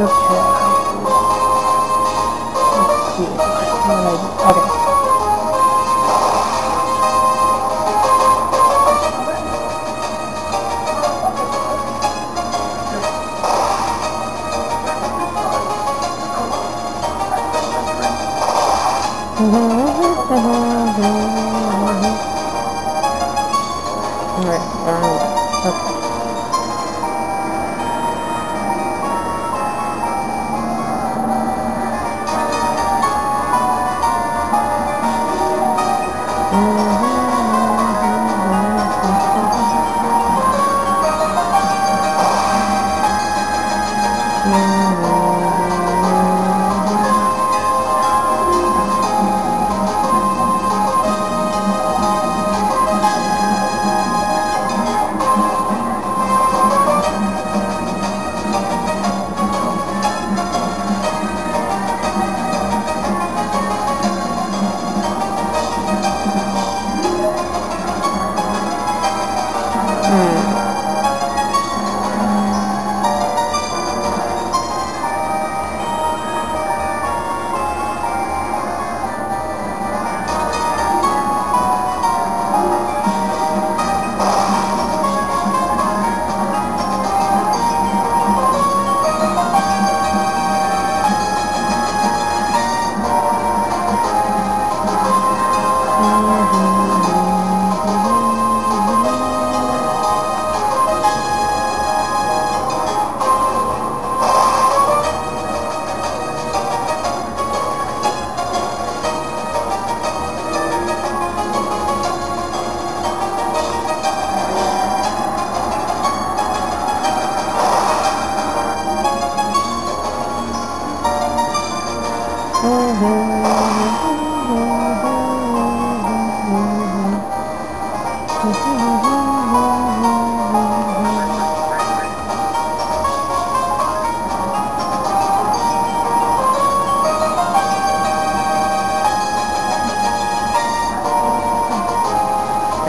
よっしょ。はい、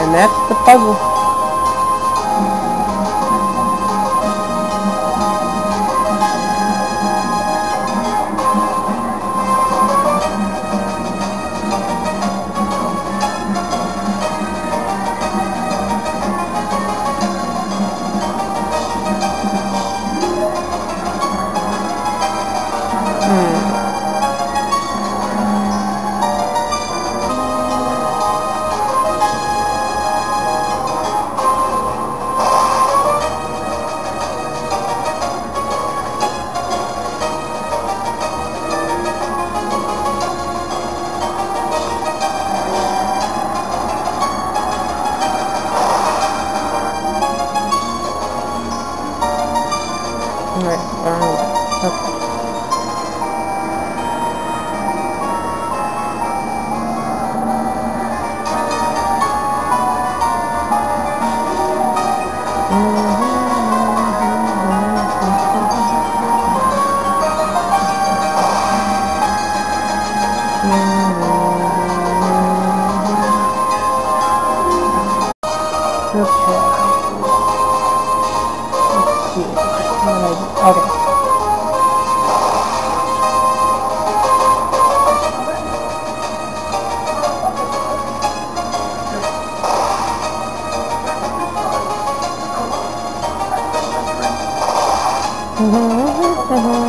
And that's the puzzle. Okay. Okay. mesmo. Ok. Mm-hmm. Mm-hmm.